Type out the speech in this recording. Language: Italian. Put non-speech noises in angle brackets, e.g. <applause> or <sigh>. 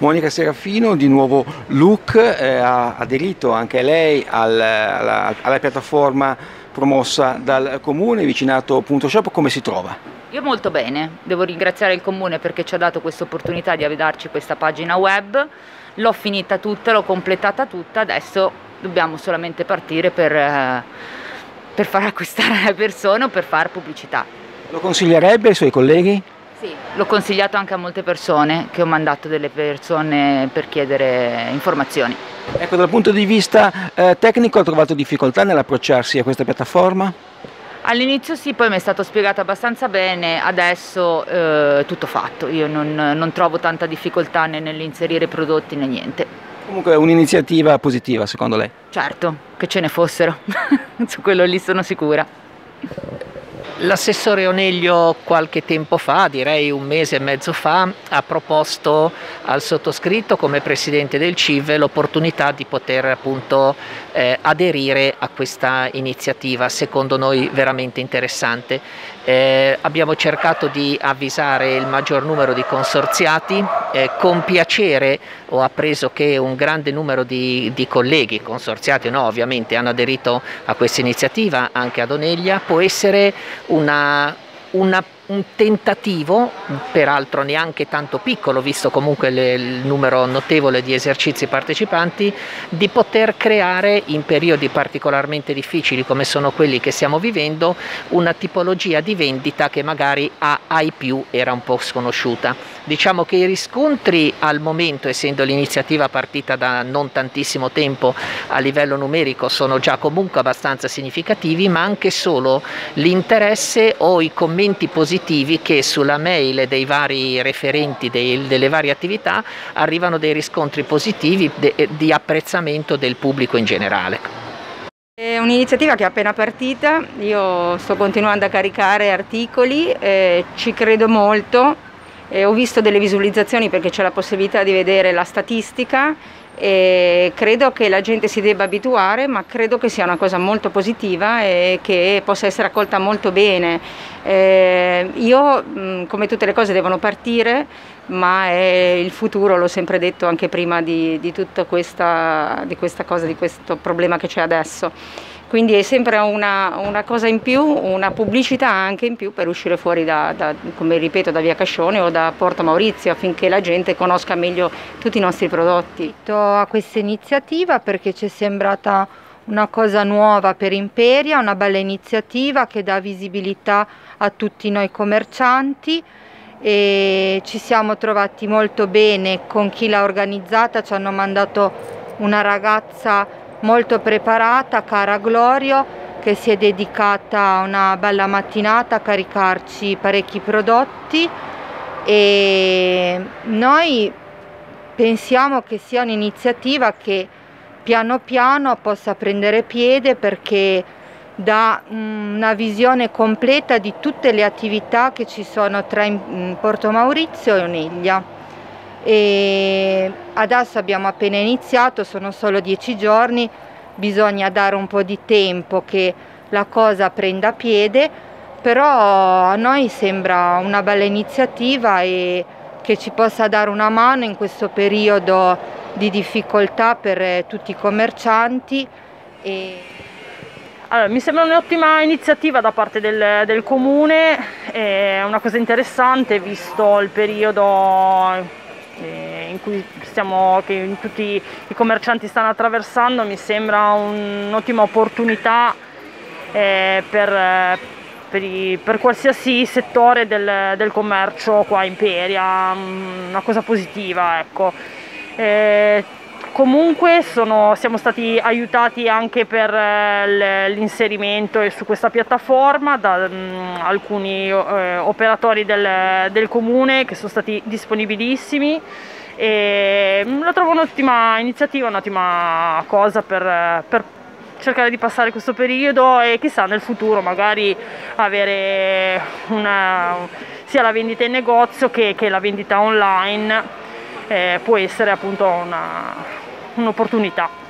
Monica Serafino, di nuovo Look, eh, ha aderito anche lei al, alla, alla, piattaforma promossa dal comune, vicinato.shop, come si trova? Io molto bene, devo ringraziare il comune perché ci ha dato questa opportunità di darci questa pagina web, l'ho finita tutta, l'ho completata tutta, adesso dobbiamo solamente partire per, eh, per far acquistare le persone o per fare pubblicità. Lo consiglierebbe ai suoi colleghi? Sì, l'ho consigliato anche a molte persone che ho mandato delle persone per chiedere informazioni. Ecco, dal punto di vista eh, tecnico ha trovato difficoltà nell'approcciarsi a questa piattaforma? All'inizio sì, poi mi è stato spiegato abbastanza bene, adesso è eh, tutto fatto, io non, non trovo tanta difficoltà né nell'inserire prodotti né niente. Comunque è un'iniziativa positiva secondo lei? Certo, che ce ne fossero, <laughs> su quello lì sono sicura. L'assessore Oneglio qualche tempo fa, direi un mese e mezzo fa, ha proposto al sottoscritto come presidente del CIV l'opportunità di poter appunto eh, aderire a questa iniziativa, secondo noi veramente interessante. Eh, abbiamo cercato di avvisare il maggior numero di consorziati, eh, con piacere ho appreso che un grande numero di, di colleghi, consorziati no ovviamente, hanno aderito a questa iniziativa, anche ad Oneglia, può essere una, una un tentativo, peraltro neanche tanto piccolo, visto comunque le, il numero notevole di esercizi partecipanti, di poter creare in periodi particolarmente difficili come sono quelli che stiamo vivendo una tipologia di vendita che magari a, ai più era un po' sconosciuta. Diciamo che i riscontri al momento, essendo l'iniziativa partita da non tantissimo tempo a livello numerico, sono già comunque abbastanza significativi, ma anche solo l'interesse o i commenti positivi positivi che sulla mail dei vari referenti dei, delle varie attività arrivano dei riscontri positivi de, di apprezzamento del pubblico in generale. È un'iniziativa che è appena partita, io sto continuando a caricare articoli, eh, ci credo molto, eh, ho visto delle visualizzazioni perché c'è la possibilità di vedere la statistica e credo che la gente si debba abituare, ma credo che sia una cosa molto positiva e che possa essere accolta molto bene. Eh, io, come tutte le cose, devono partire, ma è il futuro, l'ho sempre detto anche prima di, di tutta questa, di questa cosa, di questo problema che c'è adesso quindi è sempre una, una, cosa in più, una pubblicità anche in più per uscire fuori da, da, come ripeto, da Via Cascione o da Porto Maurizio affinché la gente conosca meglio tutti i nostri prodotti. A questa iniziativa perché ci è sembrata una cosa nuova per Imperia, una bella iniziativa che dà visibilità a tutti noi commercianti e ci siamo trovati molto bene con chi l'ha organizzata, ci hanno mandato una ragazza molto preparata, cara Glorio, che si è dedicata una bella mattinata a caricarci parecchi prodotti. E noi pensiamo che sia un'iniziativa che piano piano possa prendere piede perché dà una visione completa di tutte le attività che ci sono tra Porto Maurizio e Oneglia e adesso abbiamo appena iniziato, sono solo dieci giorni, bisogna dare un po' di tempo che la cosa prenda piede, però a noi sembra una bella iniziativa e che ci possa dare una mano in questo periodo di difficoltà per tutti i commercianti. E... Allora, mi sembra un'ottima iniziativa da parte del, del comune, è una cosa interessante visto il periodo eh, cui stiamo, che tutti i commercianti stanno attraversando mi sembra un'ottima opportunità eh, per, per, i, per, qualsiasi settore del, del, commercio qua in Imperia, una cosa positiva ecco. Eh, Comunque sono, siamo stati aiutati anche per eh, l'inserimento su questa piattaforma da mm, alcuni eh, operatori del, del, comune che sono stati disponibilissimi e mm, la trovo un'ottima iniziativa, un'ottima cosa per, per cercare di passare questo periodo e chissà nel futuro magari avere una, sia la vendita in negozio che, che la vendita online eh, può essere appunto un'opportunità.